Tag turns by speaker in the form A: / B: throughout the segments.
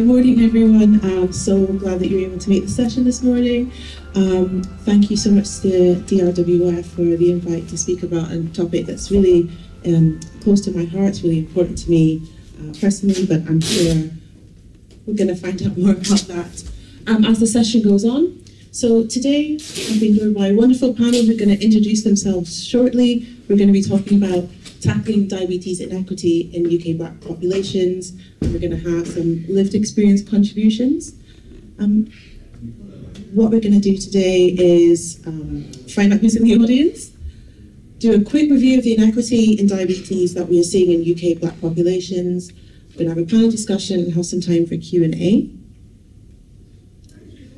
A: Good morning, everyone. I'm so glad that you're able to make the session this morning. Um, thank you so much to DRWF for the invite to speak about a topic that's really um, close to my heart. It's really important to me uh, personally, but I'm sure we're going to find out more about that um, as the session goes on. So today, I've been joined by a wonderful panel who are going to introduce themselves shortly. We're going to be talking about tackling diabetes inequity in UK black populations. And we're going to have some lived experience contributions. Um, what we're going to do today is um, find out who's in the audience, do a quick review of the inequity in diabetes that we are seeing in UK black populations. We're going to have a panel discussion and have some time for Q&A.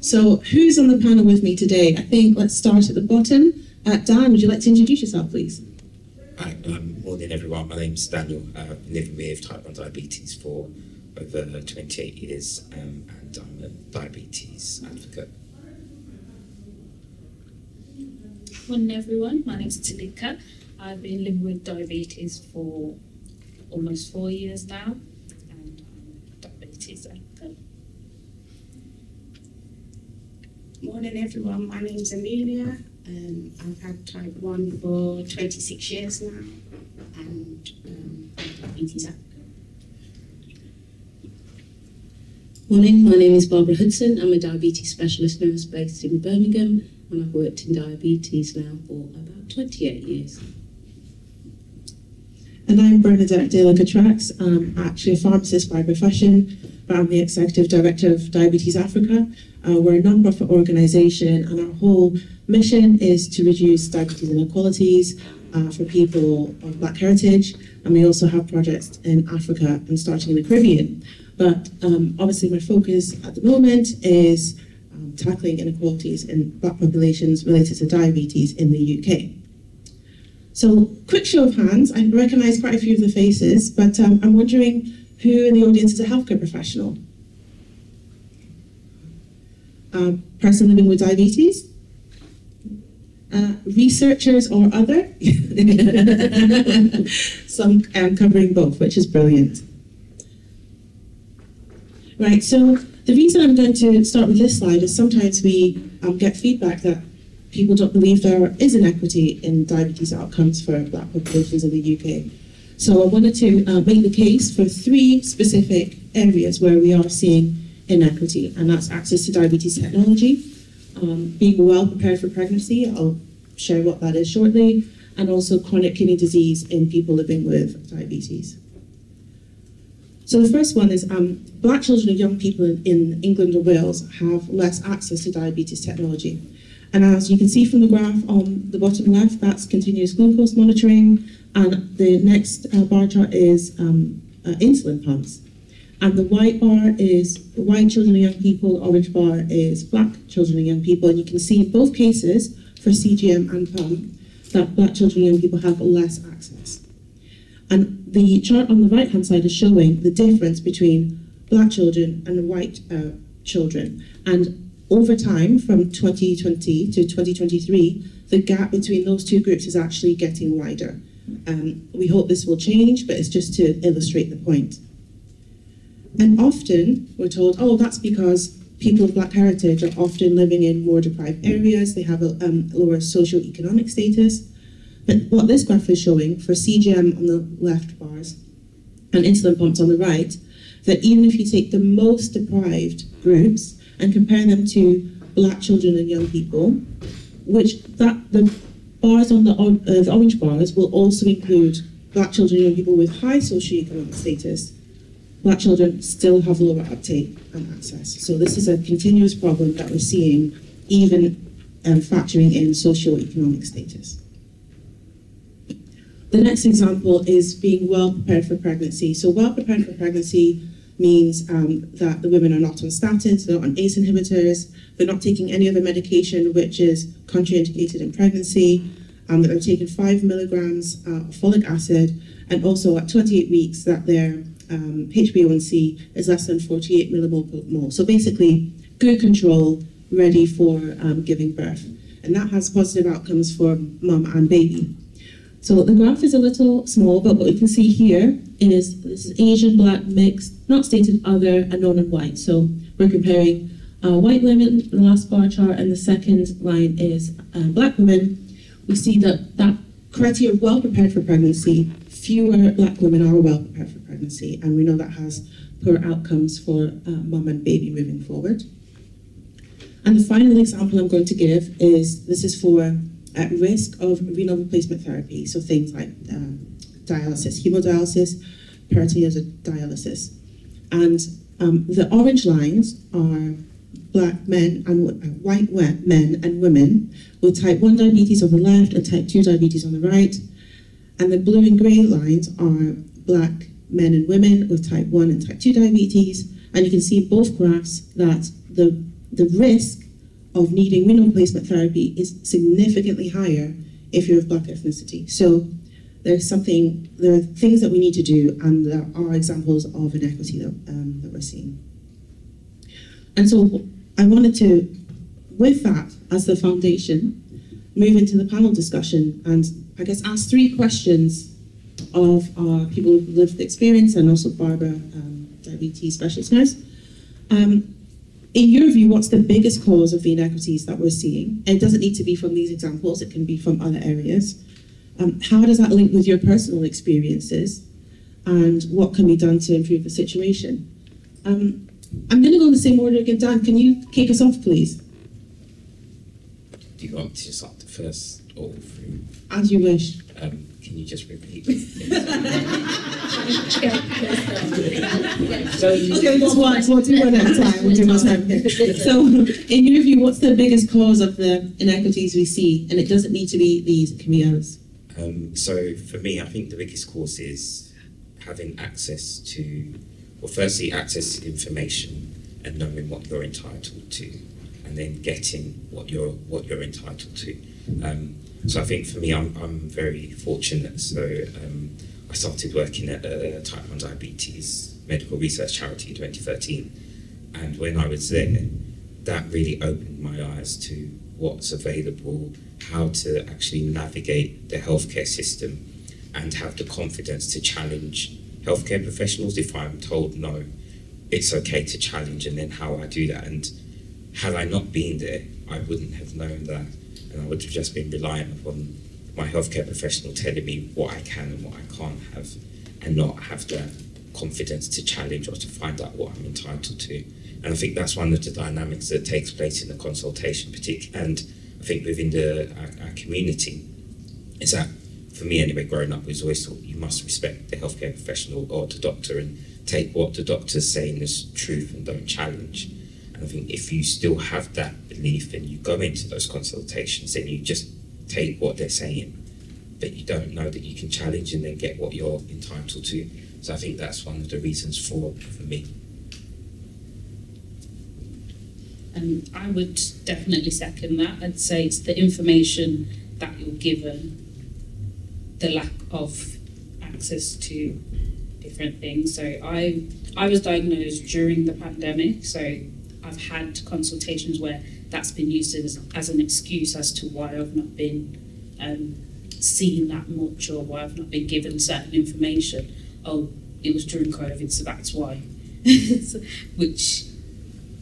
A: So who's on the panel with me today? I think let's start at the bottom. Uh, Dan, would you like to introduce yourself, please?
B: Hi, um, morning everyone. My name's Daniel. Uh, I've been living with type 1 diabetes for over 28 years um, and I'm a diabetes advocate.
C: Good morning everyone, my name's Talika. I've been living with diabetes for almost four years now and I'm a diabetes advocate.
D: Good morning everyone, my name's Amelia. Um, I've had type 1 for 26 years now and um, I'm diabetes advocate.
E: Morning, my name is Barbara Hudson. I'm a diabetes specialist nurse based in Birmingham and I've worked in diabetes now for about 28 years.
A: And I'm Bernadette De La Catrax. I'm actually a pharmacist by profession, but I'm the Executive Director of Diabetes Africa. Uh, we're a non-profit organisation and our whole mission is to reduce diabetes inequalities uh, for people of Black heritage. And we also have projects in Africa and starting in the Caribbean. But um, obviously my focus at the moment is um, tackling inequalities in Black populations related to diabetes in the UK. So, quick show of hands. I recognise quite a few of the faces, but um, I'm wondering who in the audience is a healthcare professional? Person living with diabetes? Uh, researchers or other? so I'm um, covering both, which is brilliant. Right, so the reason I'm going to start with this slide is sometimes we um, get feedback that people don't believe there is inequity in diabetes outcomes for black populations in the UK. So I wanted to uh, make the case for three specific areas where we are seeing inequity, and that's access to diabetes technology, um, being well prepared for pregnancy, I'll share what that is shortly, and also chronic kidney disease in people living with diabetes. So the first one is um, black children and young people in, in England or Wales have less access to diabetes technology. And as you can see from the graph on the bottom left, that's continuous glucose monitoring, and the next uh, bar chart is um, uh, insulin pumps. And the white bar is white children and young people, orange bar is black children and young people. And you can see in both cases, for CGM and pump, that black children and young people have less access. And the chart on the right hand side is showing the difference between black children and white uh, children. And over time, from 2020 to 2023, the gap between those two groups is actually getting wider. Um, we hope this will change, but it's just to illustrate the point. And often we're told, oh, that's because people of black heritage are often living in more deprived areas, they have a um, lower socio-economic status. But what this graph is showing for CGM on the left bars and insulin pumps on the right, that even if you take the most deprived groups and compare them to black children and young people, which that the bars on the, uh, the orange bars will also include black children and young people with high socioeconomic status, black children still have lower uptake and access. So this is a continuous problem that we're seeing even um, factoring in socioeconomic status. The next example is being well prepared for pregnancy. So well prepared for pregnancy means um, that the women are not on statins, they're not on ACE inhibitors, they're not taking any other medication which is contraindicated in pregnancy, um, that they're taking five milligrams uh, of folic acid, and also at 28 weeks that their um, HbA1c is less than 48 millimole per mole. So basically, good control, ready for um, giving birth. And that has positive outcomes for mum and baby. So the graph is a little small, but what you can see here is this is Asian, black, mixed, not stated other, and non and white. So we're comparing uh, white women, the last bar chart, and the second line is uh, black women. We see that that criteria well prepared for pregnancy. Fewer black women are well prepared for pregnancy, and we know that has poor outcomes for uh, mum and baby moving forward. And the final example I'm going to give is this is for at risk of renal replacement therapy, so things like um, dialysis, hemodialysis, peritoneal dialysis. And um, the orange lines are black men and uh, white men and women with type 1 diabetes on the left and type 2 diabetes on the right. And the blue and grey lines are black men and women with type 1 and type 2 diabetes. And you can see in both graphs that the, the risk of needing renal replacement therapy is significantly higher if you're of black ethnicity. So there's something, there are things that we need to do, and there are examples of inequity that, um, that we're seeing. And so I wanted to, with that as the foundation, move into the panel discussion and I guess ask three questions of our people with lived experience and also Barbara, um, diabetes specialist nurse. Um, in your view, what's the biggest cause of the inequities that we're seeing? And it doesn't need to be from these examples, it can be from other areas. Um, how does that link with your personal experiences? And what can be done to improve the situation? Um, I'm going to go in the same order again. Dan, can you kick us off, please?
B: Do you want to start the first or through?
A: As you wish.
B: Um, can you just repeat?
A: so, okay, just one. We'll do one at a time. We'll do one at a time. So, in your view, what's the biggest cause of the inequities we see? And it doesn't need to be these, it can be others.
B: Um, so, for me, I think the biggest cause is having access to, well, firstly, access to information and knowing what you're entitled to, and then getting what you're what you're entitled to. Um, so I think for me, I'm, I'm very fortunate. So um, I started working at a type 1 diabetes medical research charity in 2013. And when I was there, that really opened my eyes to what's available, how to actually navigate the healthcare system, and have the confidence to challenge healthcare professionals if I'm told no, it's okay to challenge, and then how I do that. And had I not been there, I wouldn't have known that and I would have just been relying upon my healthcare professional telling me what I can and what I can't have, and not have the confidence to challenge or to find out what I'm entitled to. And I think that's one of the dynamics that takes place in the consultation, particularly, and I think within the our, our community, is that for me anyway, growing up, was always thought you must respect the healthcare professional or the doctor and take what the doctor's saying as truth and don't challenge. I think if you still have that belief and you go into those consultations, then you just take what they're saying, but you don't know that you can challenge and then get what you're entitled to. So I think that's one of the reasons for for me.
C: Um, I would definitely second that. I'd say it's the information that you're given, the lack of access to different things. So I I was diagnosed during the pandemic, so I've had consultations where that's been used as, as an excuse as to why I've not been um, seen that much or why I've not been given certain information. Oh, it was during COVID, so that's why. Which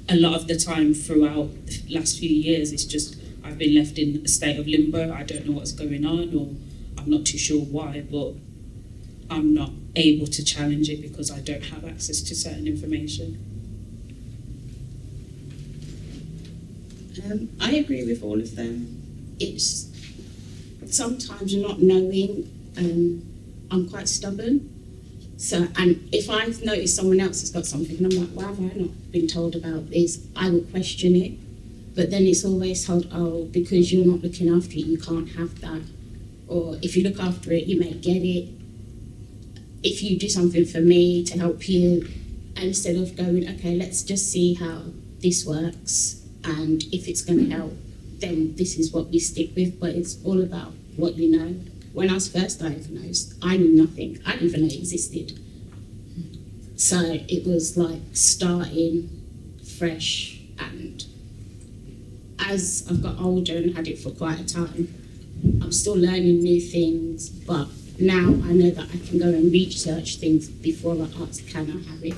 C: a lot of the time throughout the last few years, it's just I've been left in a state of limbo. I don't know what's going on, or I'm not too sure why, but I'm not able to challenge it because I don't have access to certain information.
D: Um, I agree with all of them. It's sometimes not knowing. Um, I'm quite stubborn. So, and if I notice someone else has got something, and I'm like, why have I not been told about this? I will question it. But then it's always told, oh, because you're not looking after it, you can't have that. Or if you look after it, you may get it. If you do something for me to help you, instead of going, okay, let's just see how this works and if it's going to help, then this is what we stick with. But it's all about what you know. When I was first diagnosed, I knew nothing. I didn't even know it existed. So it was like starting fresh. And as I've got older and had it for quite a time, I'm still learning new things. But now I know that I can go and research things before I ask, can I have it?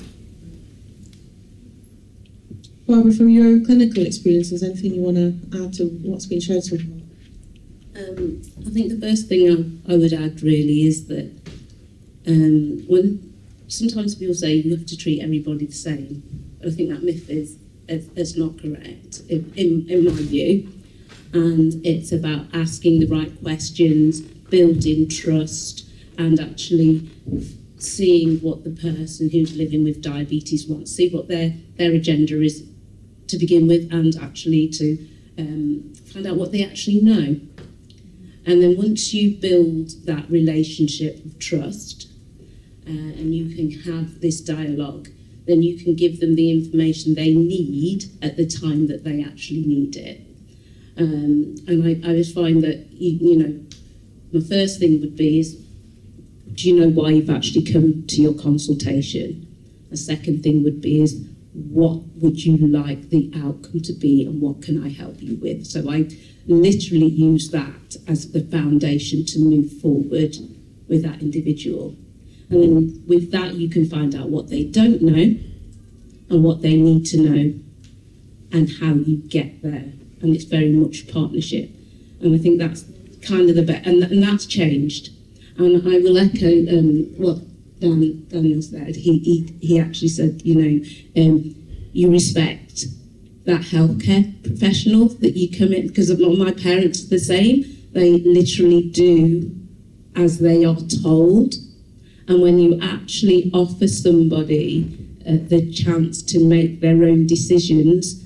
A: Barbara, from your clinical experiences, anything you want to add to what's been shared so far?
E: Um, I think the first thing I, I would add really is that um, when sometimes people say you have to treat everybody the same, I think that myth is is, not correct in, in, in my view. And it's about asking the right questions, building trust, and actually seeing what the person who's living with diabetes wants, see what their, their agenda is to begin with, and actually to um, find out what they actually know. And then once you build that relationship of trust, uh, and you can have this dialogue, then you can give them the information they need at the time that they actually need it. Um, and I, I just find that, you, you know, my first thing would be is, do you know why you've actually come to your consultation? The second thing would be is, what would you like the outcome to be and what can I help you with? So I literally use that as the foundation to move forward with that individual. And then with that, you can find out what they don't know and what they need to know and how you get there. And it's very much partnership. And I think that's kind of the best, and, and that's changed. And I will echo um, what Dan, Daniel said. He, he, he actually said, you know, um, you respect that healthcare professional that you come in, because of what my parents are the same. They literally do as they are told. And when you actually offer somebody uh, the chance to make their own decisions,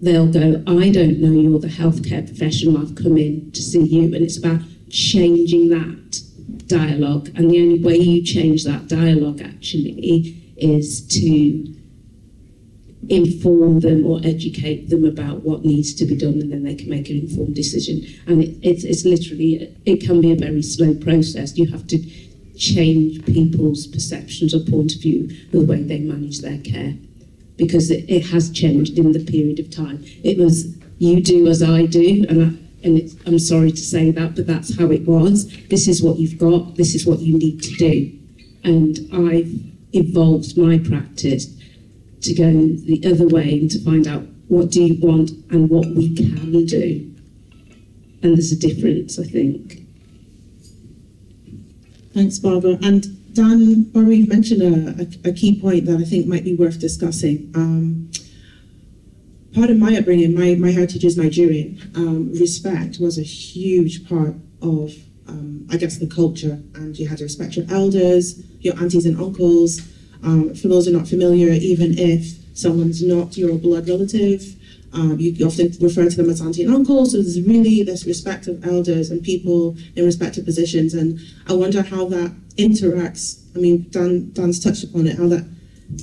E: they'll go, I don't know you're the healthcare professional, I've come in to see you. And it's about changing that dialogue. And the only way you change that dialogue actually is to inform them or educate them about what needs to be done and then they can make an informed decision and it, it's, it's literally it can be a very slow process you have to change people's perceptions or point of view the way they manage their care because it, it has changed in the period of time. It was you do as I do, and and I'm sorry to say that, but that's how it was. This is what you've got. This is what you need to do, and I've evolved my practice to go the other way and to find out what do you want and what we can do. And there's a difference, I think.
A: Thanks, Barbara. And Dan, you've mentioned a, a, a, key point that I think might be worth discussing. Um, part of my upbringing, my, my heritage is Nigerian. Um, respect was a huge part of, um, I guess, the culture. And you had to respect your elders, your aunties and uncles. Um, for those who are not familiar, even if someone's not your blood relative, um, you, often refer to them as auntie and uncle, so there's really this respect of elders and people in respective positions. And I wonder how that interacts. I mean, Dan, Dan's touched upon it, how that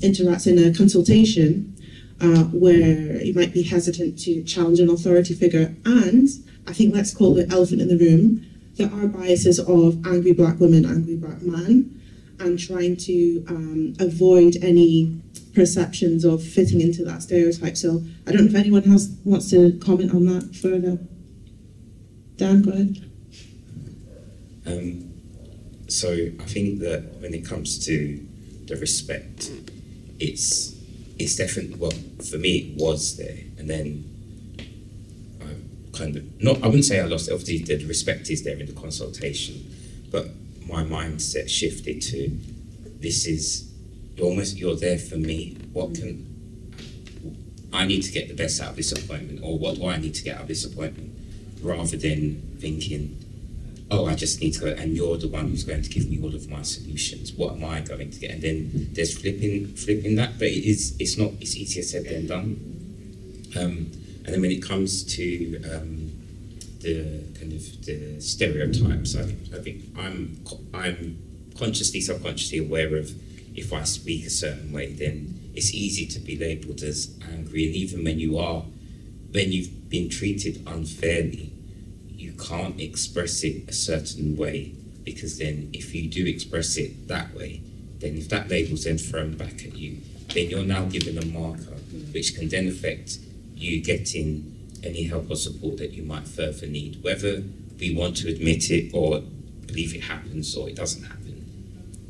A: interacts in a consultation uh, where you might be hesitant to challenge an authority figure. And I think let's call the elephant in the room. There are biases of angry black woman, angry black man, and trying to um, avoid any perceptions of fitting into that stereotype. So I don't know if anyone has wants to comment on that further. Dan, go ahead.
B: Um, so I think that when it comes to the respect, it's it's definitely well for me it was there, and then I kind of not I wouldn't say I lost it. Obviously, the respect is there in the consultation, but my mindset shifted to this is almost you're there for me. What mm. can I need to get the best out of this appointment, or what do I need to get out of this appointment, rather than thinking, oh, I just need to go, and you're the one who's going to give me all of my solutions. What am I going to get? And then there's flipping, flipping that, but it is, it's not, it's easier said than done. Um, and then when it comes to um, the kind of the stereotypes, I, I think I'm, I'm consciously, subconsciously aware of if I speak a certain way, then it's easy to be labelled as angry. And even when you are, when you've been treated unfairly, can't express it a certain way because then if you do express it that way, then if that label's then thrown back at you, then you're now given a marker which can then affect you getting any help or support that you might further need, whether we want to admit it or believe it happens or it doesn't happen.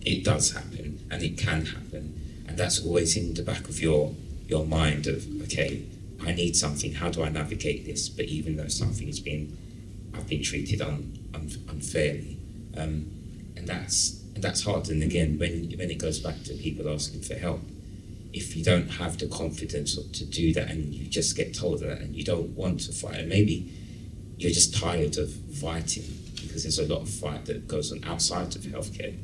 B: It does happen and it can happen. And that's always in the back of your your mind of, okay, I need something, how do I navigate this? But even though something's been I've been treated un, un, unfairly. Um, and that's and that's hard. And again, when when it goes back to people asking for help, if you don't have the confidence to do that and you just get told that and you don't want to fight, and maybe you're just tired of fighting because there's a lot of fight that goes on outside of healthcare.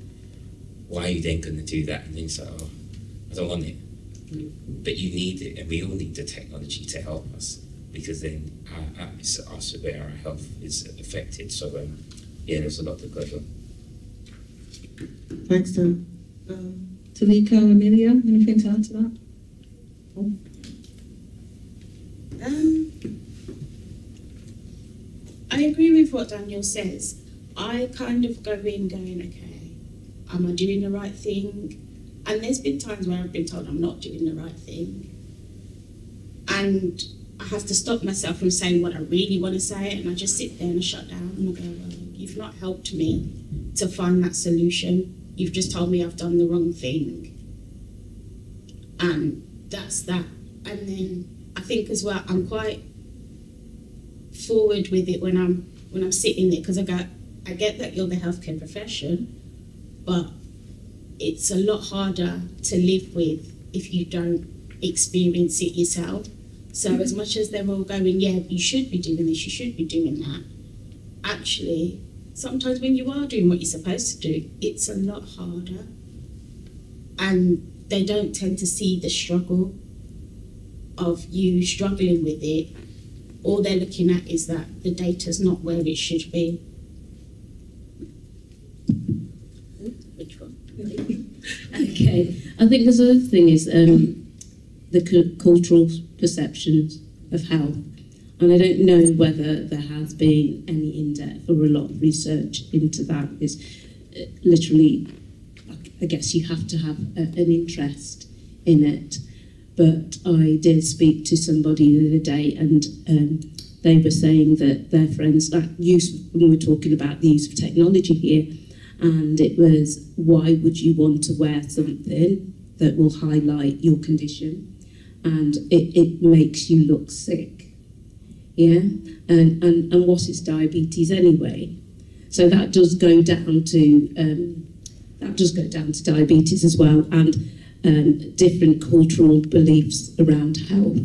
B: Why are you then going to do that? And then say, oh, I don't want it. But you need it, and we all need the technology to help us because then our, our, it's where our health is affected. So, um, yeah, there's a lot to go on.
A: Thanks, Dan. Um, Talika, Amelia, anything to add to that?
D: Um, I agree with what Daniel says. I kind of go in going, okay, am I doing the right thing? And there's been times where I've been told I'm not doing the right thing. And I have to stop myself from saying what I really want to say, and I just sit there and I shut down and I go, well, you've not helped me to find that solution. You've just told me I've done the wrong thing. And that's that. And then I think as well, I'm quite forward with it when I'm when I'm sitting there because I got I get that you're the healthcare profession, but it's a lot harder to live with if you don't experience it yourself. So as much as they're all going, yeah, you should be doing this, you should be doing that. Actually, sometimes when you are doing what you're supposed to do, it's a lot harder. And they don't tend to see the struggle of you struggling with it. All they're looking at is that the data's not where it should be.
E: Which one? okay. I think there's other thing is um, the cu- cultural perceptions of health. And I don't know whether there has been any in depth or a lot of research into that. Is uh, literally, I guess you have to have a, an interest in it. But I did speak to somebody the other day, and um, they were saying that their friends, like use, when we're talking about the use of technology here, and it was why would you want to wear something that will highlight your condition and it, it makes you look sick. Yeah? And, and and what is diabetes anyway? So that does go down to um, that does go down to diabetes as well and um, different cultural beliefs around health.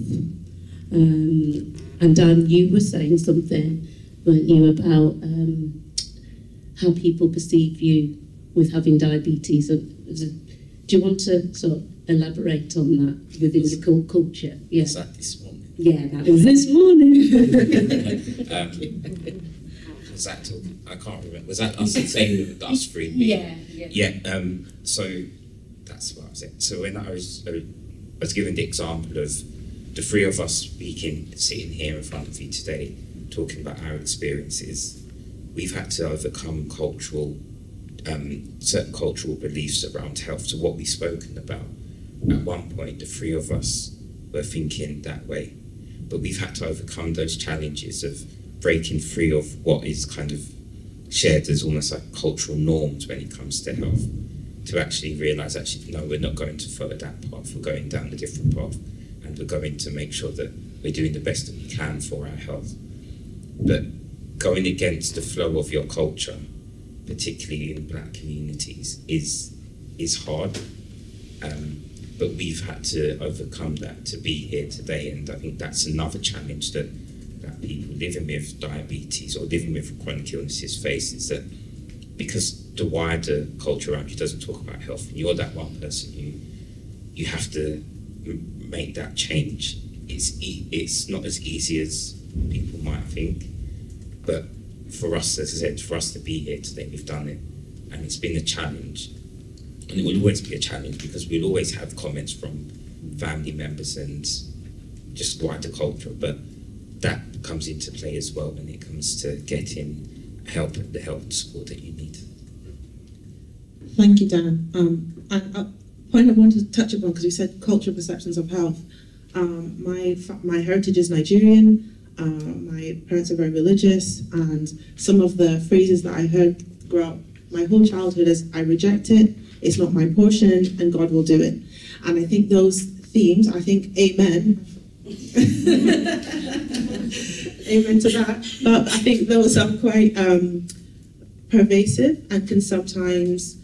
E: Um, and Dan you were saying something weren't you about um, how people perceive you with having diabetes. Do you want to sort of elaborate on that within the cult culture?
B: Yeah. Was that this morning?
E: Yeah, that was this morning.
B: um, was that talking? I can't remember. Was that us saying with us three?
C: Yeah, yeah.
B: Yeah. Um, so that's what I was saying. So when I was, I was giving the example of the three of us speaking, sitting here in front of you today, talking about our experiences we've had to overcome cultural, um, certain cultural beliefs around health. So what we've spoken about, at one point, the three of us were thinking that way, but we've had to overcome those challenges of breaking free of what is kind of shared as almost like cultural norms when it comes to health. To actually realize, actually, no, we're not going to follow that path. We're going down a different path, and we're going to make sure that we're doing the best that we can for our health. But going against the flow of your culture, particularly in black communities, is is hard. Um, but we've had to overcome that to be here today, and I think that's another challenge that that people living with diabetes or living with chronic illnesses face is that because the wider culture around you doesn't talk about health, and you're that one person you you have to make that change. It's e- it's not as easy as people might think. But for us, as I said, for us to be here today, we've done it. And it's been a challenge. And it will always be a challenge because we'll always have comments from family members and just wider culture. But that comes into play as well when it comes to getting help and the and support that you need.
A: Thank you, Dan. Um, and a point I wanted to touch upon because you said cultural perceptions of health. Um, my my heritage is Nigerian. Uh, my parents are very religious, and some of the phrases that I heard grow up my whole childhood as I reject it, it's not my portion, and God will do it. And I think those themes, I think, amen. amen to that. But I think those are quite um, pervasive and can sometimes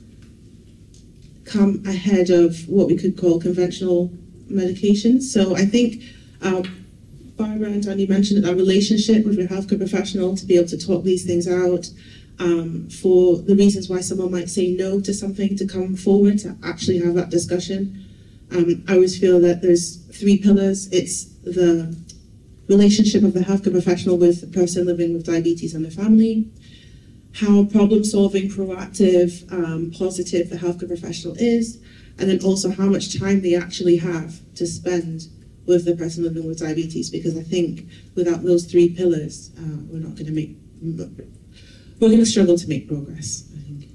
A: come ahead of what we could call conventional medications. So I think um, Barbara and Danny mentioned a relationship with your healthcare professional to be able to talk these things out, um, for the reasons why someone might say no to something to come forward to actually have that discussion. Um, I always feel that there's three pillars. It's the relationship of the healthcare professional with the person living with diabetes and their family, how problem solving, proactive, um, positive the healthcare professional is, and then also how much time they actually have to spend with the person living with diabetes. Because I think without those three pillars, uh, we're not going to make we're going to struggle to make progress. I think.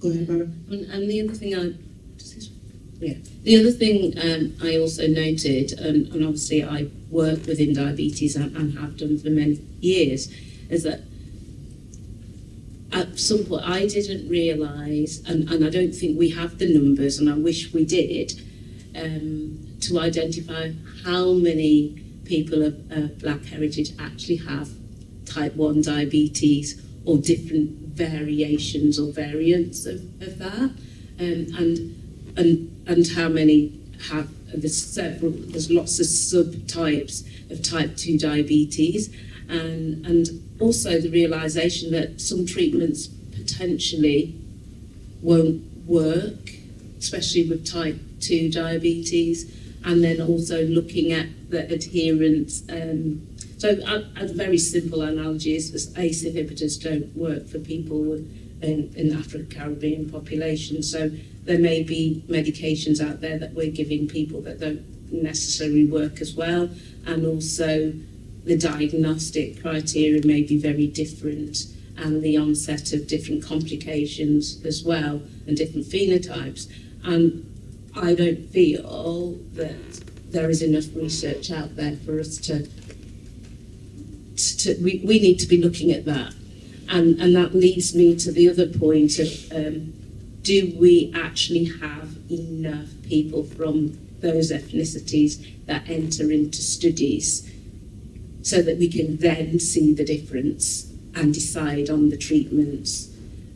A: Go ahead, Barbara.
E: And, and the other thing I, yeah, the other thing um, I also noted, and, and obviously I work within diabetes and, and have done for many years, is that at some point I didn't realise, and, and I don't think we have the numbers, and I wish we did, um, to identify how many people of uh, black heritage actually have type 1 diabetes or different variations or variants of, of that, um, and, and, and how many have there's several, there's lots of subtypes of type 2 diabetes, and, and also the realization that some treatments potentially won't work, especially with type 2 diabetes, and then also looking at the adherence um, so a, a very simple analogy is ACE inhibitors don't work for people in, in Afro-Caribbean population. So there may be medications out there that we're giving people that don't necessarily work as well. And also the diagnostic criteria may be very different and the onset of different complications as well and different phenotypes. And I don't feel that there is enough research out there for us to to, we, we need to be looking at that. And, and that leads me to the other point of um, do we actually have enough people from those ethnicities that enter into studies so that we can then see the difference and decide on the treatments?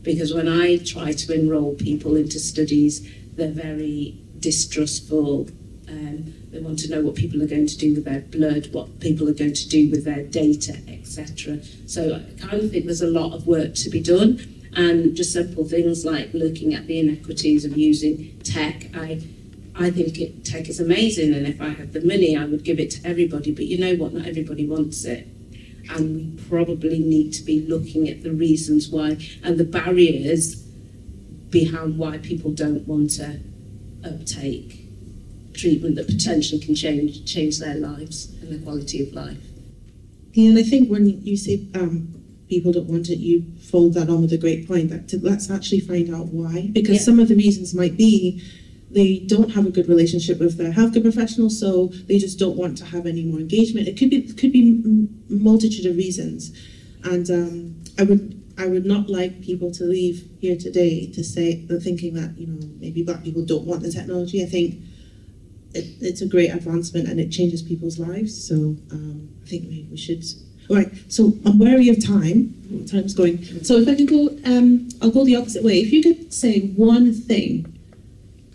E: Because when I try to enroll people into studies, they're very distrustful. Um, they want to know what people are going to do with their blood, what people are going to do with their data, etc. So I kind of think there's a lot of work to be done, and just simple things like looking at the inequities of using tech. I I think it, tech is amazing, and if I had the money, I would give it to everybody. But you know what? Not everybody wants it, and we probably need to be looking at the reasons why and the barriers behind why people don't want to uptake treatment that potentially can change change their lives and their quality of life.
A: Yeah, and I think when you say um, people don't want it, you fold that on with a great point. That to, let's actually find out why, because yeah. some of the reasons might be they don't have a good relationship with their healthcare professional, so they just don't want to have any more engagement. It could be it could be multitude of reasons, and um, I would I would not like people to leave here today to say thinking that you know maybe black people don't want the technology. I think it, it's a great advancement and it changes people's lives. So um, I think we, we should. All right. So I'm wary of time. Time's going. So if I can go, um, I'll go the opposite way. If you could say one thing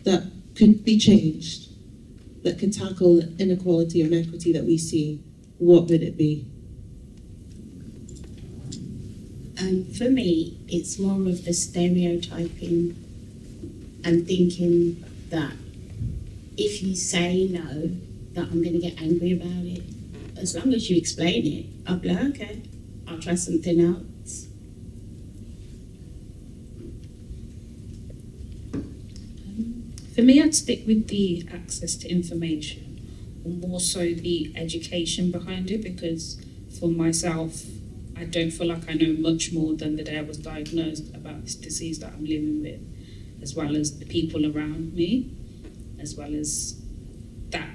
A: that could be changed, that could tackle inequality or inequity that we see, what would it be?
D: Um, for me, it's more of the stereotyping and thinking that if you say no, that I'm going to get angry about it. As long as you explain it, I'll be like, okay, I'll try something else.
C: Um, for me, I'd stick with the access to information, or more so the education behind it, because for myself, I don't feel like I know much more than the day I was diagnosed about this disease that I'm living with, as well as the people around me as well as that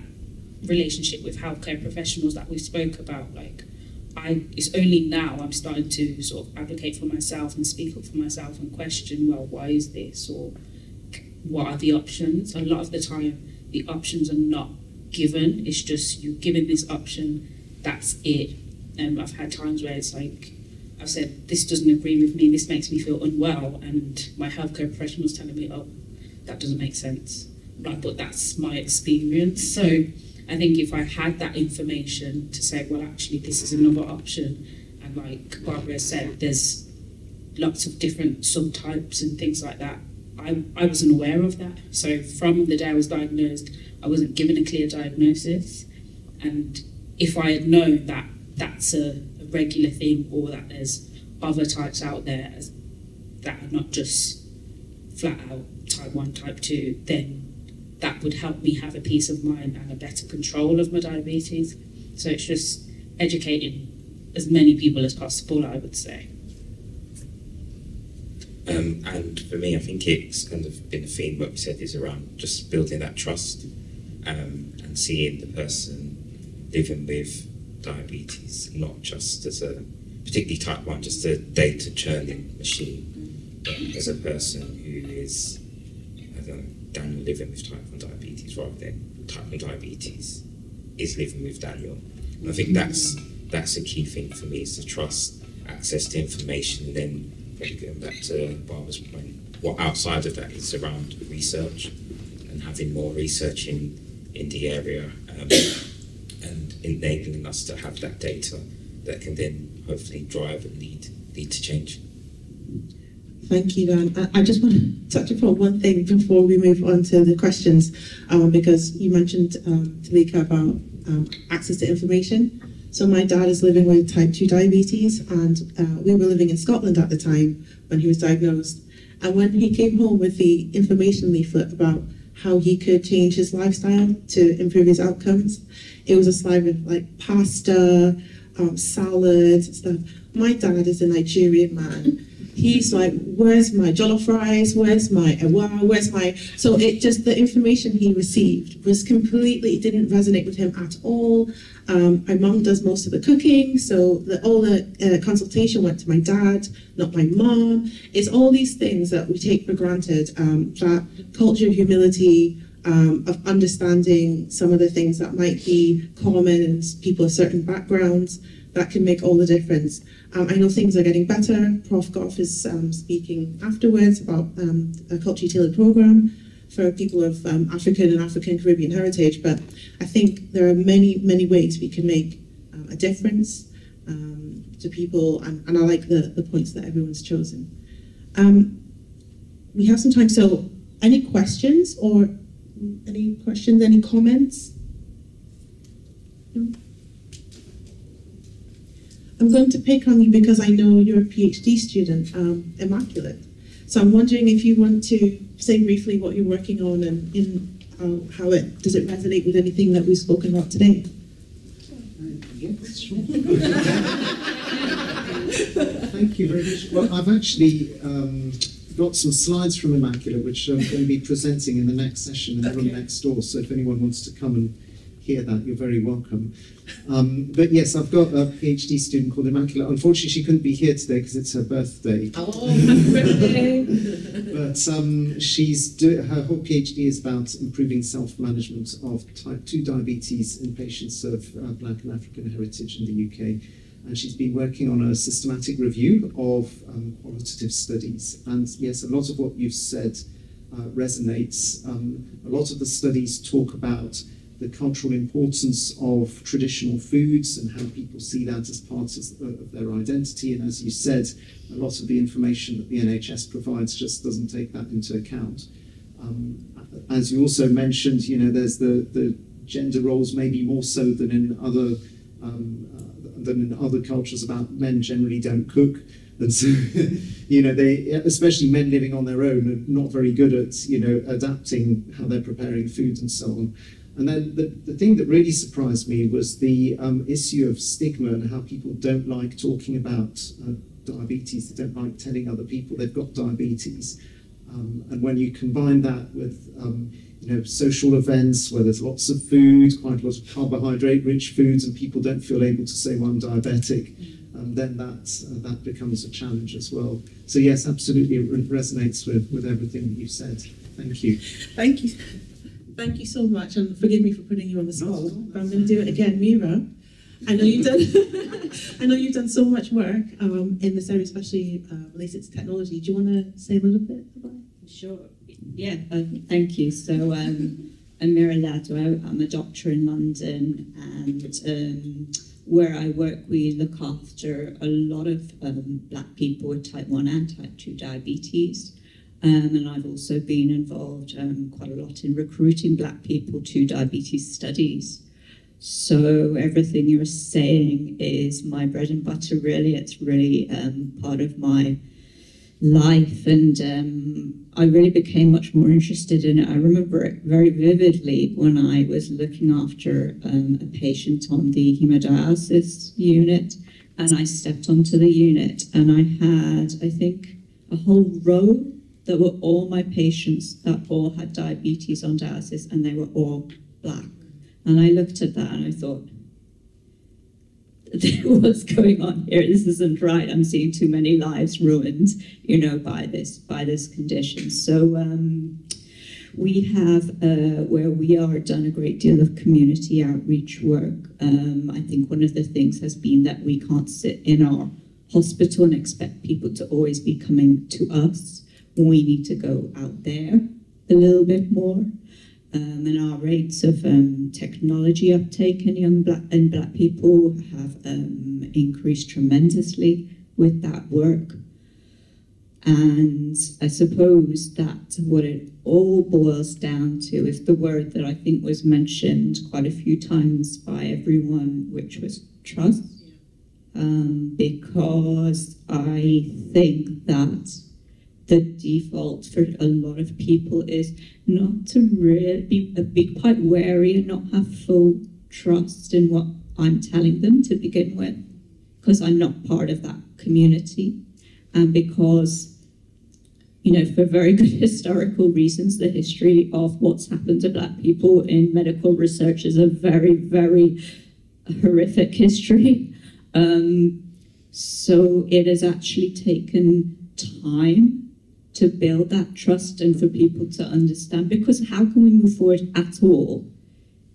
C: relationship with healthcare professionals that we spoke about. Like, I it's only now I'm starting to sort of advocate for myself and speak up for myself and question, well, why is this or what are the options? A lot of the time, the options are not given. It's just you're given this option, that's it. And I've had times where it's like I've said this doesn't agree with me, this makes me feel unwell, and my healthcare professional's telling me, oh, that doesn't make sense. Right, but that's my experience. So I think if I had that information to say, well, actually, this is another option, and like Barbara said, there's lots of different subtypes and things like that. I, I wasn't aware of that. So from the day I was diagnosed, I wasn't given a clear diagnosis. And if I had known that that's a, a regular thing or that there's other types out there that are not just flat out type 1, type 2, then that would help me have a peace of mind and a better control of my diabetes. So it's just educating as many people as possible, I would say.
B: Um, and for me, I think it's kind of been a theme what we said is around just building that trust um, and seeing the person living with diabetes not just as a particularly type 1, just a data churning machine, but as a person who is, Daniel living with type 1 diabetes rather than type 1 diabetes is living with Daniel. And I think that's that's a key thing for me is to trust, access to information, and then going back to Barbara's point, what outside of that is around research and having more research in, in the area um, and enabling us to have that data that can then hopefully drive and lead lead to change.
A: Thank you, Dan. I just want to touch upon one thing before we move on to the questions, um, because you mentioned, um, Talika, about um, access to information. So my dad is living with type 2 diabetes, and uh, we were living in Scotland at the time when he was diagnosed. And when he came home with the information leaflet about how he could change his lifestyle to improve his outcomes, it was a slide with like pasta, um, salads, stuff. My dad is a Nigerian man he's like, where's my jollof rice? Where's my ewa? Where's my... So it just, the information he received was completely, didn't resonate with him at all. Um, my mum does most of the cooking, so the, all the uh, consultation went to my dad, not my mom. It's all these things that we take for granted, um, that culture of humility, um, of understanding some of the things that might be common in people of certain backgrounds, that can make all the difference. Um, I know things are getting better. Prof. Goff is um, speaking afterwards about um, a culturally tailored program for people of um, African and African Caribbean heritage, but I think there are many, many ways we can make um, a difference um, to people, and, and, I like the, the points that everyone's chosen. we have some time, so any questions or any questions, any comments? No? I'm going to pick on you because I know you're a PhD student, um, Immaculate. So I'm wondering if you want to say briefly what you're working on and in uh, how it does it resonate with anything that we've spoken about today.
F: Thank you very much. Well, I've actually um, got some slides from Immaculate, which I'm going to be presenting in the next session in the okay. room next door. So if anyone wants to come and hear that, you're very welcome. Um, but yes, I've got a PhD student called Immaculate. Unfortunately, she couldn't be here today because it's her birthday.
A: Oh, birthday!
F: but um, she's do- her whole PhD is about improving self-management of type 2 diabetes in patients of uh, Black and African heritage in the UK. And she's been working on a systematic review of um, qualitative studies. And yes, a lot of what you've said uh, resonates. Um, a lot of the studies talk about the cultural importance of traditional foods and how people see that as part of, of, their identity. And as you said, a lot of the information that the NHS provides just doesn't take that into account. Um, as you also mentioned, you know, there's the, the gender roles maybe more so than in other um, uh, than in other cultures about men generally don't cook. And so, you know, they, especially men living on their own, are not very good at, you know, adapting how they're preparing food and so on. And then the, the thing that really surprised me was the um, issue of stigma and how people don't like talking about uh, diabetes. They don't like telling other people they've got diabetes. Um, and when you combine that with um, you know, social events where there's lots of food, quite a lot of carbohydrate-rich foods, and people don't feel able to say, well, I'm diabetic, um, then that, uh, that becomes a challenge as well. So yes, absolutely, it resonates with, with everything that you've said. Thank you.
A: Thank you. Thank you so much, and forgive me for putting you on the spot, but I'm going to do it again, Mira. I know you've done. I know you've done so much work um, in this area, especially uh, related to technology. Do you want to say a little bit about? it?
G: Sure. Yeah, uh, thank you. So um, I'm Mira Ladwell. I'm a doctor in London, and um, where I work, we look after a lot of um, black people with type 1 and type 2 diabetes. Um, and I've also been involved um, quite a lot in recruiting black people to diabetes studies. So everything you're saying is my bread and butter, really. It's really um, part of my life, and um, I really became much more interested in it. I remember it very vividly when I was looking after um, a patient on the hemodialysis unit, and I stepped onto the unit, and I had, I think, a whole row that were all my patients that all had diabetes on dialysis, and they were all black. And I looked at that and I thought, what's going on here? This isn't right. I'm seeing too many lives ruined, you know, by this by this condition. So um, we have, uh, where we are, done a great deal of community outreach work. Um, I think one of the things has been that we can't sit in our hospital and expect people to always be coming to us. We need to go out there a little bit more. Um, and our rates of um, technology uptake in young black and black people have um, increased tremendously with that work. And I suppose that what it all boils down to is the word that I think was mentioned quite a few times by everyone, which was trust. Um, because I think that the default for a lot of people is not to really be, a be quite wary and not have full trust in what I'm telling them to begin with, because I'm not part of that community, and because, you know, for very good historical reasons, the history of what's happened to Black people in medical research is a very, very horrific history. Um, so it has actually taken time to build that trust and for people to understand. Because how can we move forward at all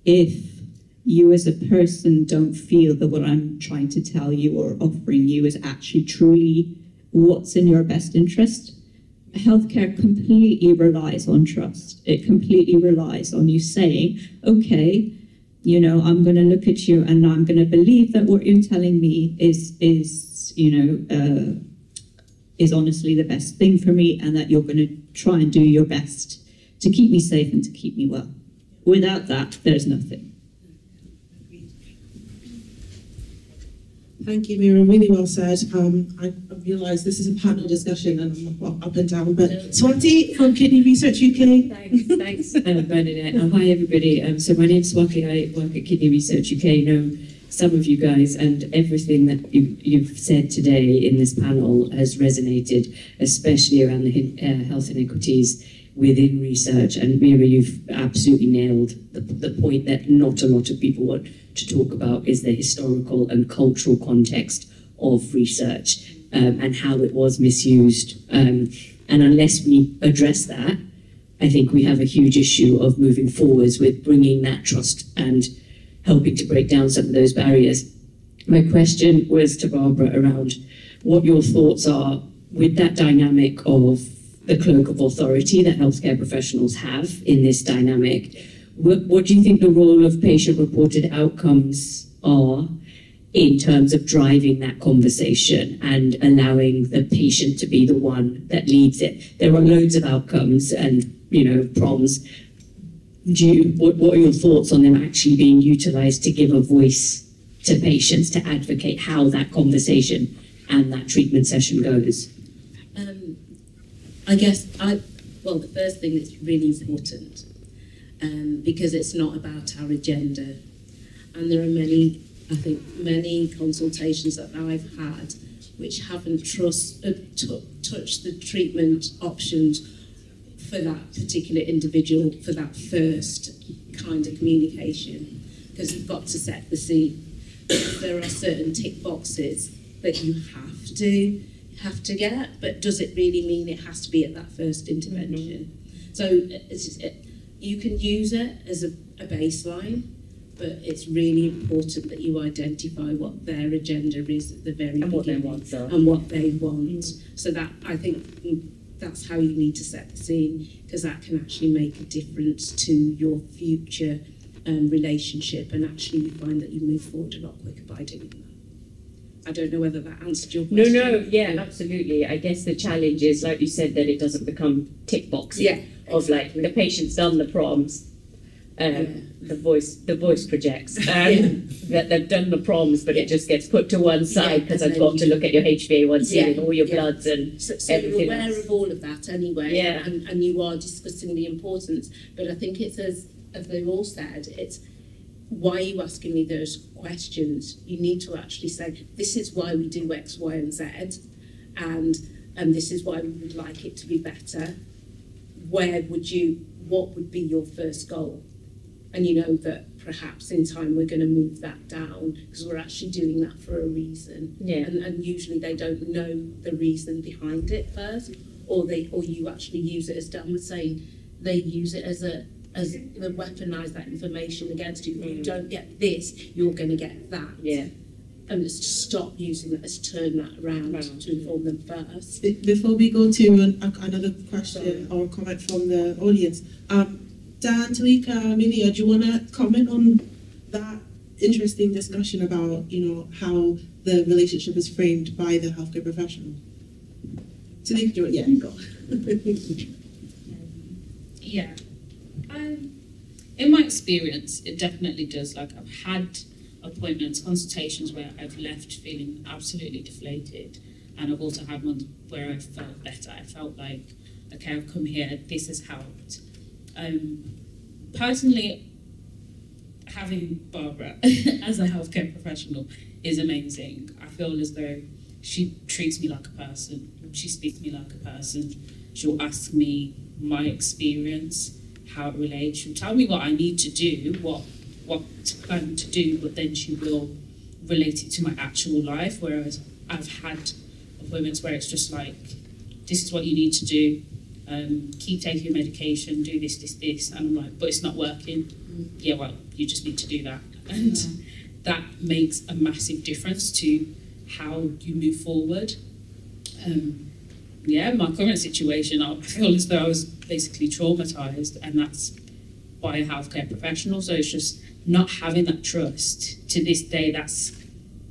G: if you as a person don't feel that what I'm trying to tell you or offering you is actually truly what's in your best interest? Healthcare completely relies on trust. It completely relies on you saying, okay, you know, I'm going to look at you and I'm going to believe that what you're telling me is, is you know, uh, is honestly the best thing for me and that you're going to try and do your best to keep me safe and to keep me well. Without that, there's nothing.
A: Thank you, Mira. Really well said. Um, I, I realise this is a panel discussion and I'm well, up and down, but Swati from Kidney Research UK.
H: Thanks, thanks, uh, Bernadette. Um, hi, everybody. Um, so my name's Swati. I work at Kidney Research UK. Know some of you guys, and everything that you, you've said today in this panel has resonated, especially around the uh, health inequities within research. And Mira, you've absolutely nailed the, the point that not a lot of people want to talk about is the historical and cultural context of research um, and how it was misused. Um, and unless we address that, I think we have a huge issue of moving forwards with bringing that trust and helping to break down some of those barriers. My question was to Barbara around what your thoughts are with that dynamic of the cloak of authority that healthcare professionals have in this dynamic. What, what do you think the role of patient reported outcomes are in terms of driving that conversation and allowing the patient to be the one that leads it? There are loads of outcomes and, you know, PROMs. Do you, what, what are your thoughts on them actually being utilized to give a voice to patients to advocate how that conversation and that treatment session goes?
E: Um, I guess I, well, the first thing that's really important, um, because it's not about our agenda, and there are many, I think, many consultations that I've had which haven't trust, uh, touched the treatment options for that particular individual for that first kind of communication because you've got to set the scene. There are certain tick boxes that you have to have to get, but does it really mean it has to be at that first intervention? So it's, it, you can use it as a, a baseline, but it's really important that you identify what their agenda is at the very
H: And what
E: beginning
H: wants
E: and what they want. So that I think mm, that's how you need to set the scene because that can actually make a difference to your future um, relationship and actually you find that you move forward a lot quicker by doing that. I don't know whether that answered your question.
H: No, no, yeah, absolutely. I guess the challenge is, like you said, that it doesn't become tick boxing
E: yeah, exactly.
H: of like the patient's done the prompts, um, the voice, the voice projects. Um,
E: Yeah.
H: That they've done the PROMs, but it just gets put to one side because
E: and
H: I've got to look at your HbA1c
E: Yeah,
H: and all your
E: yeah.
H: bloods and
E: So, so you're aware
H: else.
E: of all of that anyway,
H: Yeah.
E: and, and you are discussing the importance. But I think it's as, as they've all said, it's why are you asking me those questions? You need to actually say, this is why we do X, Y, and Z, and and this is why we would like it to be better. Where would you? What would be your first goal? And you know that perhaps in time we're going to move that down because we're actually doing that for a reason
H: yeah.
E: and, and usually they don't know the reason behind it first, or they or you actually use it as Dan was saying, they use it as a as they weaponize that information against you. If you
H: Mm.
E: don't get this, you're going to get that.
H: Yeah.
E: And it's to stop using that, as turn that around
H: Round.
E: to inform them first.
A: Before we go to an, another question or comment from the audience, um, Dan, Talika, Amelia, do you want to comment on that interesting discussion about, you know, how the relationship is framed by the healthcare professional? Talika, do you want, yeah, go.
C: Yeah. Um, in my experience, it definitely does. Like, I've had appointments, consultations where I've left feeling absolutely deflated. And I've also had ones where I felt better. I felt like, okay, I've come here, this has helped. Um, personally, having Barbara as a healthcare professional is amazing. I feel as though she treats me like a person, she speaks to me like a person. She'll ask me my experience, how it relates. She'll tell me what I need to do, what what to plan to do, but then she will relate it to my actual life. Whereas I've had appointments where it's just like, this is what you need to do. Um, keep taking your medication, do this, this, this, and I'm like, but it's not working. Yeah, well, you just need to do that, and that makes a massive difference to how you move forward. Um, yeah, my current situation, I feel as though I was basically traumatized, and that's by a healthcare professional. So it's just not having that trust to this day. That's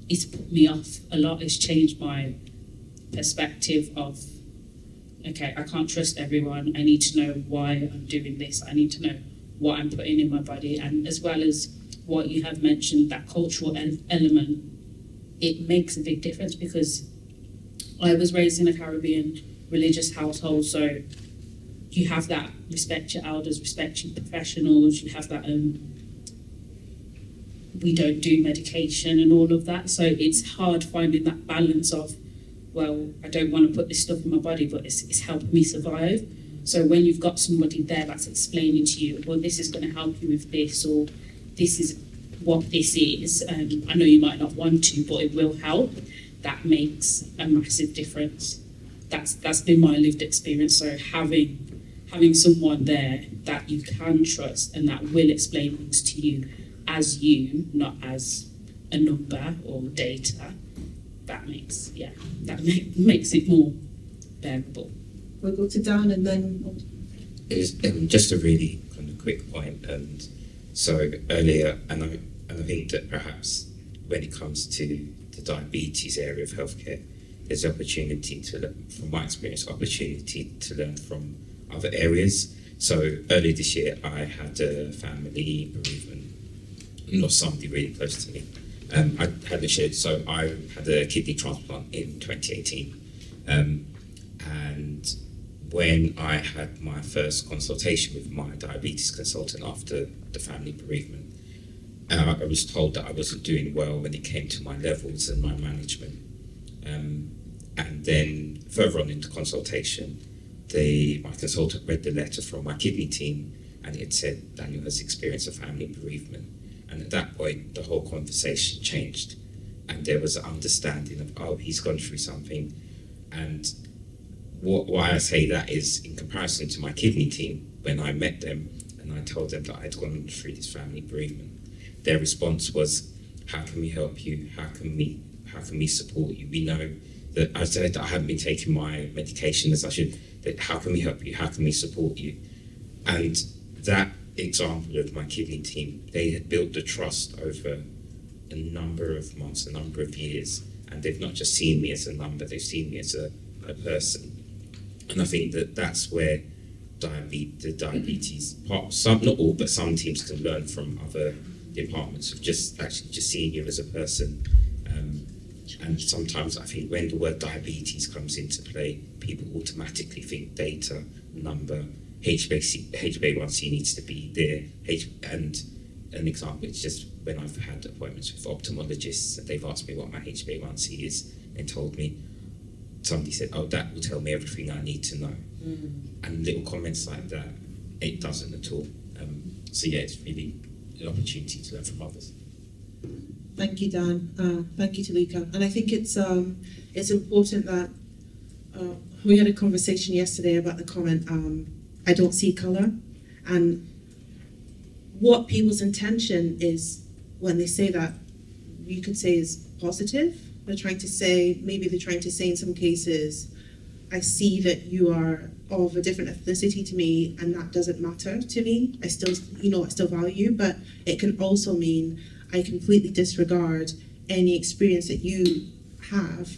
C: it's put me off a lot. It's changed my perspective of okay, I can't trust everyone. I need to know why I'm doing this. I need to know what I'm putting in my body, and as well as what you have mentioned, that cultural element, it makes a big difference because I was raised in a Caribbean religious household, so you have that respect your elders, respect your professionals, you have that um we don't do medication and all of that. So it's hard finding that balance of, well, I don't want to put this stuff in my body, but it's, it's helping me survive. So when you've got somebody there that's explaining to you, well, this is going to help you with this, or this is what this is. Um, I know you might not want to, but it will help. That makes a massive difference. That's that's been my lived experience. So having having someone there that you can trust and that will explain things to you as you, not as a number or data, that makes yeah, that make, makes it more bearable.
A: We'll go to Dan and then
B: is um, just a really kind of quick point. And so earlier, and I, and I think that perhaps when it comes to the diabetes area of healthcare, there's opportunity to, learn, from my experience, opportunity to learn from other areas. So earlier this year, I had a family bereavement. I lost somebody really close to me. Um, I had a shared, so I had a kidney transplant in 2018. Um, and when I had my first consultation with my diabetes consultant after the family bereavement, uh, I was told that I wasn't doing well when it came to my levels and my management. Um, and then further on in the consultation, the my consultant read the letter from my kidney team, and it said Daniel has experienced a family bereavement, and at that point the whole conversation changed, and there was an understanding of oh he's gone through something, and what, why I say that is in comparison to my kidney team when I met them and I told them that I'd gone through this family bereavement, their response was, "How can we help you? How can we how can we support you? We know that I said that I haven't been taking my medication as I should. That how can we help you? How can we support you?" And that example of my kidney team, they had built the trust over a number of months, a number of years, and they've not just seen me as a number; they've seen me as a, a person. And I think that that's where diabetes, the diabetes part, some not all, but some teams can learn from other departments of just actually just seeing you as a person. Um, and sometimes I think when the word diabetes comes into play, people automatically think data, number, HbA1c, HbA1c needs to be there. H, and an example is just when I've had appointments with ophthalmologists and they've asked me what my HbA1c is and told me, somebody said, oh, that will tell me everything I need to know. Mm. And little comments like that, it doesn't at all. Um, so yeah, it's really an opportunity to learn from others.
A: Thank you, Dan. Uh, thank you, Talika. And I think it's um, it's important that uh, we had a conversation yesterday about the comment, um, "I don't see color," and what people's intention is when they say that. You could say is positive. They're trying to say maybe they're trying to say in some cases, "I see that you are of a different ethnicity to me, and that doesn't matter to me. I still, you know, I still value." You, but it can also mean I completely disregard any experience that you have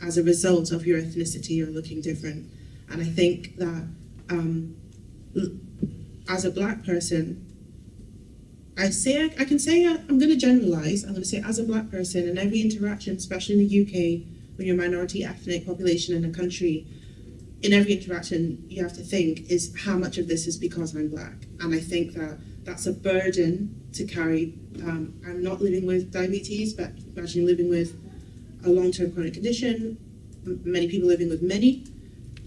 A: as a result of your ethnicity or looking different. And I think that um, as a black person, I say I, can say uh, I'm going to generalize. I'm going to say as a black person, in every interaction, especially in the UK, when you're a minority ethnic population in a country, in every interaction you have to think is how much of this is because I'm black. And I think that that's a burden to carry. Um, I'm not living with diabetes, but imagine living with a long-term chronic condition, many people living with many,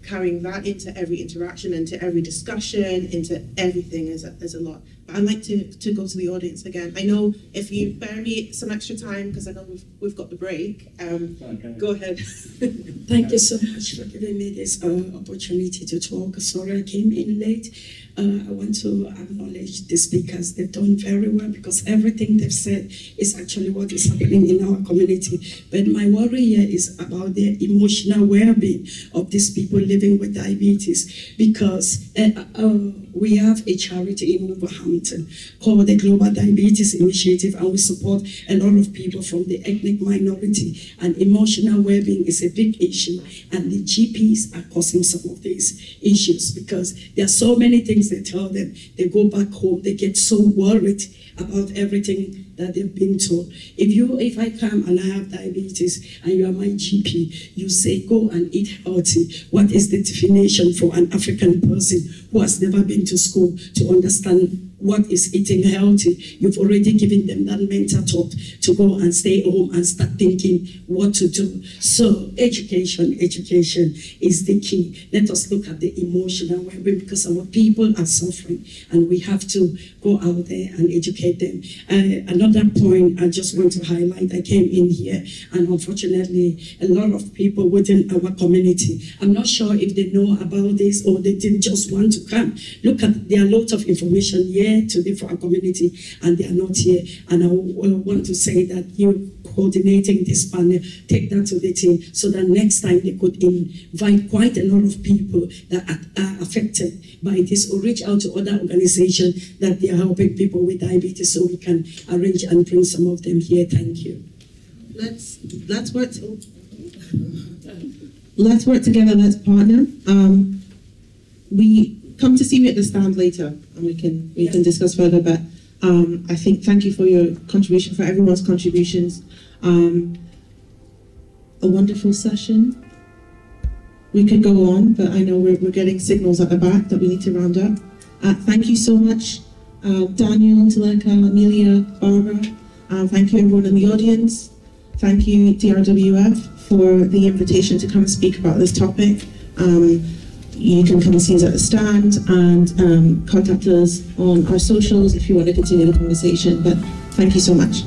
A: carrying that into every interaction, into every discussion, into everything is a, is a lot. But I'd like to, to go to the audience again. I know if you bear me some extra time, because I know we've, we've got the break, um, okay. go ahead.
I: Thank you so much for giving me this uh, opportunity to talk. Sorry I came in late. Uh, I want to acknowledge the speakers. They've done very well because everything they've said is actually what is happening in our community. But my worry here is about the emotional well-being of these people living with diabetes because uh, uh, we have a charity in Wolverhampton called the Global Diabetes Initiative and we support a lot of people from the ethnic minority and emotional well-being is a big issue and the GPs are causing some of these issues because there are so many things they tell them. They go back home, they get so worried about everything that they've been told. If you, if I come and I have diabetes and you are my GP, you say go and eat healthy. What is the definition for an African person who has never been to school to understand what is eating healthy. You've already given them that mental talk to go and stay home and start thinking what to do. So education, education is the key. Let us look at the emotional well-being because our people are suffering and we have to go out there and educate them. Uh, another point I just want to highlight, I came in here and unfortunately a lot of people within our community, I'm not sure if they know about this or they didn't just want to come. Look at, there are lots of information here today for our community and they are not here. And I uh, want to say that you coordinating this panel, take that to the team so that next time they could invite quite a lot of people that are affected by this or reach out to other organizations that they are helping people with diabetes so we can arrange and bring some of them here. Thank you.
A: Let's let's work to, let's work together, let's partner. Um, we come to see me at the stand later and we can we can discuss further. But um, I think thank you for your contribution, for everyone's contributions. Um, a wonderful session. We could go on, but I know we're, we're getting signals at the back that we need to round up. Uh, thank you so much, uh, Daniel, Talika, Amelia, Barbara. Uh, thank you everyone in the audience. Thank you DRWF for the invitation to come speak about this topic. Um, you can come and see us at the stand and um, contact us on our socials if you want to continue the conversation. But thank you so much.